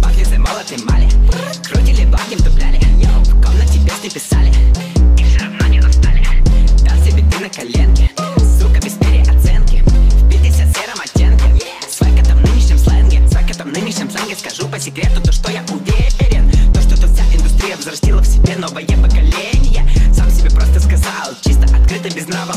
Бахли замолоты мали Крутили бахнем себе новое поколение. Сам себе просто сказал, чисто открыто, без нрава